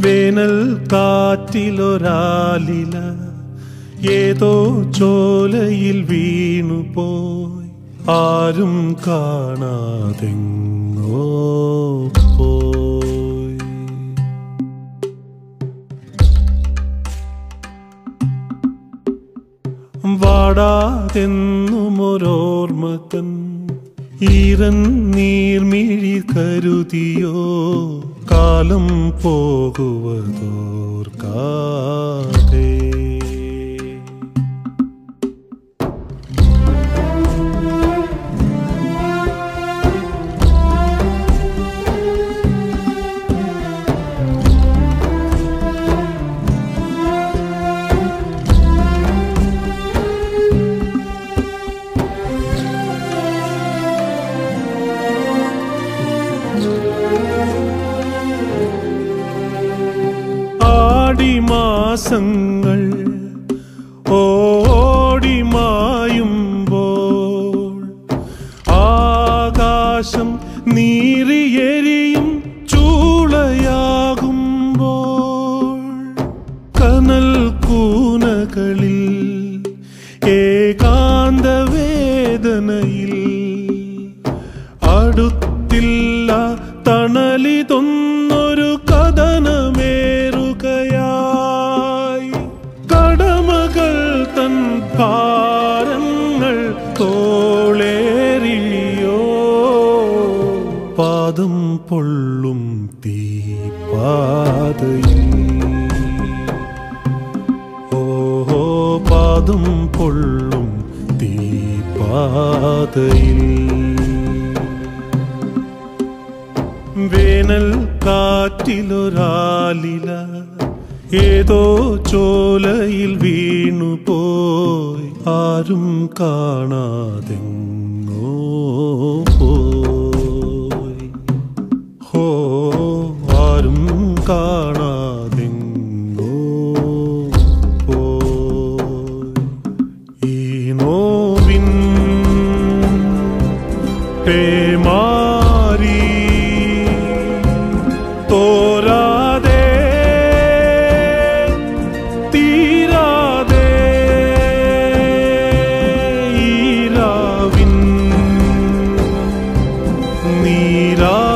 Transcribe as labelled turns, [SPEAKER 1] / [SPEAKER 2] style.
[SPEAKER 1] വേനൽ കാറ്റിലൊരാലില ഏതോ ചോലയിൽ വീണുപോയി. ആരും കാണാതെങ്ങോ പോയി. വാടാതെന്നുമൊരോർമ്മ തൻ ഈരൻ നീർമിഴി കരുതിയോ? കാലം പോകുവതോർക്കാതെ ആടിമാസങ്ങൾ ഓടി മായുമ്പോൾ ആകാശം നീറിയെരിയും ചൂളയാകുമ്പോൾ കനൽ കൂനകളിൽ ഏകാന്ത വേദനയിൽ അടുത്തില്ല തോളേറിയോ? പാദം പൊള്ളും തീപാതയിൽ. ഓഹോ പാദം പൊള്ളും തീപാതയിൽ. വേനൽ കാറ്റിലൊരാലില ഏതോ ചോലയിൽ വീണുപോയി. ആരും കാണാതെങ്ങോ പോയി. ആരും കാണാതെങ്ങോ പോയി. ഈ നോവിൻ തോരാ নীরা